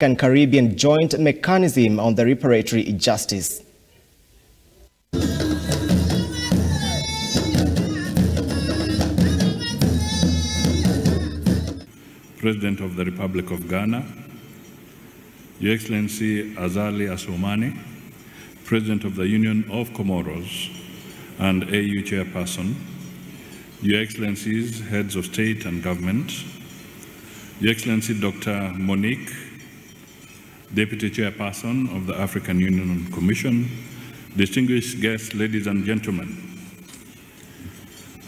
and Caribbean Joint Mechanism on the Reparatory Justice. President of the Republic of Ghana, Your Excellency Azali Assoumani, President of the Union of Comoros and AU Chairperson, Your Excellencies, Heads of State and Government, Your Excellency Dr. Monique, Deputy Chairperson of the African Union Commission, distinguished guests, ladies and gentlemen.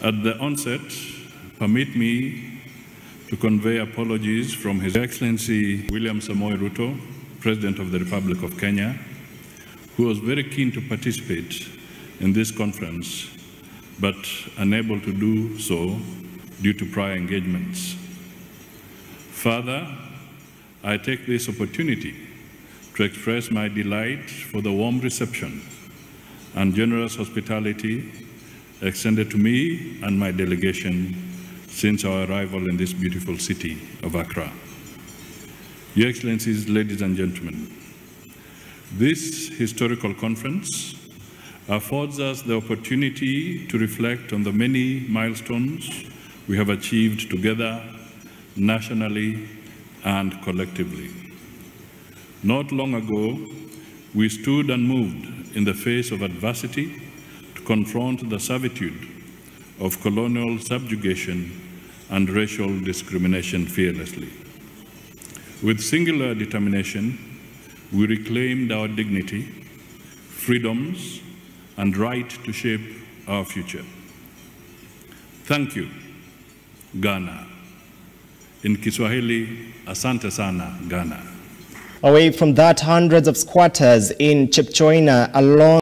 At the onset, permit me to convey apologies from His Excellency William Samoei Ruto, President of the Republic of Kenya, who was very keen to participate in this conference, but unable to do so due to prior engagements. Further, I take this opportunity to express my delight for the warm reception and generous hospitality extended to me and my delegation since our arrival in this beautiful city of Accra. Your Excellencies, ladies and gentlemen, this historical conference affords us the opportunity to reflect on the many milestones we have achieved together, nationally and collectively. Not long ago, we stood unmoved in the face of adversity to confront the servitude of colonial subjugation and racial discrimination fearlessly. With singular determination, we reclaimed our dignity, freedoms, and right to shape our future. Thank you, Ghana. In Kiswahili, asante sana, Ghana. Away from that, hundreds of squatters in Chepchoina along